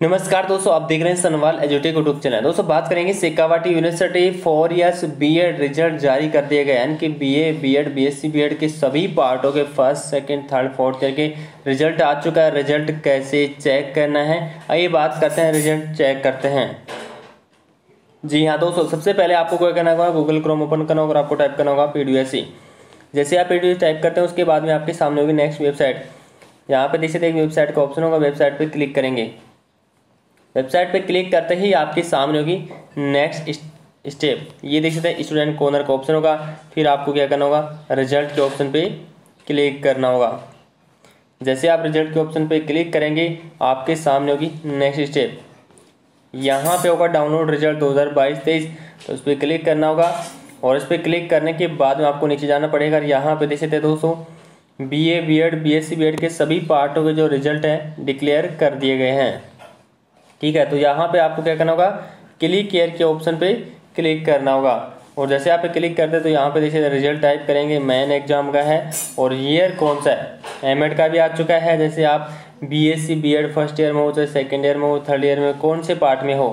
नमस्कार दोस्तों, आप देख रहे हैं सनवाल एजुटेक यूट्यूब चैनल। दोस्तों, बात करेंगे Shekhawati university four years BEd result जारी कर दिए गए यानी कि बीए बीएड बीएससी बीएड के सभी पार्टों के first second third fourth year के रिज़ल्ट आ चुका है। रिज़ल्ट कैसे चेक करना है? आइए बात करते हैं, रिज़ल्ट चेक करते हैं। जी हाँ दोस्तों, सबसे पहले आपको क्या करना होगा? गूगल क्रोम ओपन करना होगा आपको टाइप करना होगा पी जैसे आप पी टाइप करते हैं, उसके बाद में आपके सामने होगी नेक्स्ट वेबसाइट यहाँ पर देख सकते एक वेबसाइट का ऑप्शन होगा। वेबसाइट पर क्लिक करेंगे। वेबसाइट पे क्लिक करते ही आपके सामने होगी नेक्स्ट स्टेप। ये देख सकते हैं, स्टूडेंट कॉर्नर का ऑप्शन होगा, फिर आपको क्या करना होगा, रिज़ल्ट के ऑप्शन पे क्लिक करना होगा। जैसे आप रिज़ल्ट के ऑप्शन पे क्लिक करेंगे, आपके सामने होगी नेक्स्ट स्टेप। यहाँ पे होगा डाउनलोड रिज़ल्ट 2022-23 तो उस पर क्लिक करना होगा, और इस पर क्लिक करने के बाद में आपको नीचे जाना पड़ेगा यहाँ पे देख सकते हैं दोस्तों B A B Ed B S C B Ed के सभी पार्टों के जो रिज़ल्ट हैं, डिक्लेयर कर दिए गए हैं। ठीक है तो यहाँ पे आपको क्या करना होगा क्लिक केयर के ऑप्शन पे क्लिक करना होगा। और जैसे आप क्लिक करते हैं तो यहाँ पे देखिए रिज़ल्ट टाइप करेंगे मेन एग्ज़ाम का है, और ईयर कौन सा है? एम का भी आ चुका है, जैसे आप B S C B Ed first year में हो, चाहे सेकेंड ईयर में हो थर्ड ईयर में कौन से पार्ट में हो।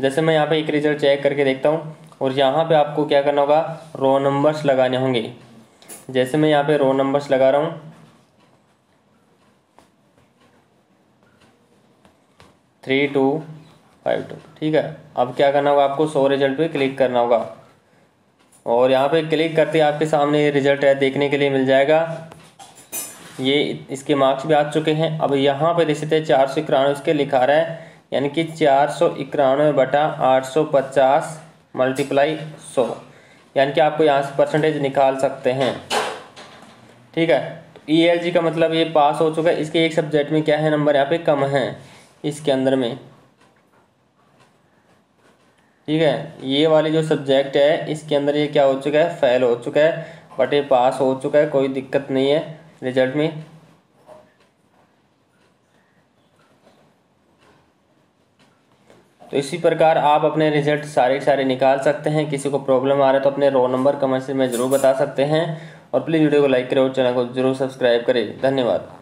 जैसे मैं यहाँ पे एक रिज़ल्ट चेक करके देखता हूँ, और यहाँ पे आपको क्या करना होगा रो नंबर्स लगाने होंगे। जैसे मैं यहाँ पे रो नंबर्स लगा रहा हूँ थ्री टू फाइव टू, ठीक है? अब क्या करना होगा? आपको सौ रिज़ल्ट पे क्लिक करना होगा। और यहाँ पे क्लिक करते आपके सामने ये रिज़ल्ट है, देखने के लिए मिल जाएगा। ये इसके मार्क्स भी आ चुके हैं। अब यहाँ पे देख सकते हैं, चार सौ इक्यानवे इसके लिखा रहा है। यानी कि चार सौ इक्यानवे बटा आठ सौ पचास मल्टीप्लाई सौ। यानी कि आपको यहाँ से परसेंटेज निकाल सकते हैं। ठीक है? ई एल जी का मतलब ये पास हो चुका है। इसके एक सब्जेक्ट में क्या है? नंबर यहाँ पे कम है। इसके अंदर में। ठीक है, ये वाली जो सब्जेक्ट है, इसके अंदर ये क्या हो चुका है? फेल हो चुका है बट ये पास हो चुका है, कोई दिक्कत नहीं है रिज़ल्ट में। तो इसी प्रकार आप अपने रिज़ल्ट सारे सारे निकाल सकते हैं। किसी को प्रॉब्लम आ रहा है तो अपने रोल नंबर कमेंट में ज़रूर बता सकते हैं। और प्लीज़ वीडियो को लाइक करें और चैनल को ज़रूर सब्सक्राइब करें। धन्यवाद।